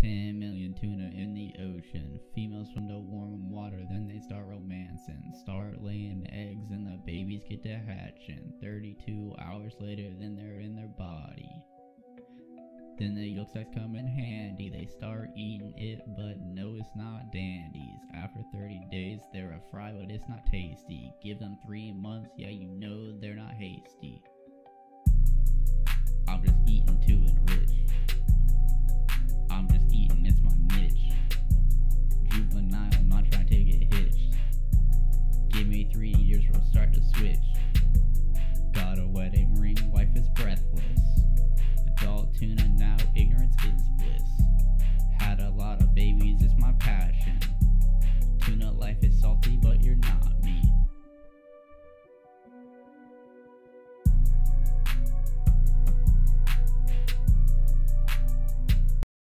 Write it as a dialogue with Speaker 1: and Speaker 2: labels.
Speaker 1: 10 million tuna in the ocean. Females from the warm water, then they start romancing. Start laying eggs, and the babies get to hatching. 32 hours later, then they're in their body. Then the yolk sacs come in handy. They start eating it, but no, it's not dandies. After 30 days, they're a fry, but it's not tasty. Give them three months, yeah, you pictures from start to switch. Got a wedding ring, wife is breathless. Adult tuna, now ignorance is bliss. Had a lot of babies, it's my passion. Tuna life is salty, but you're not me.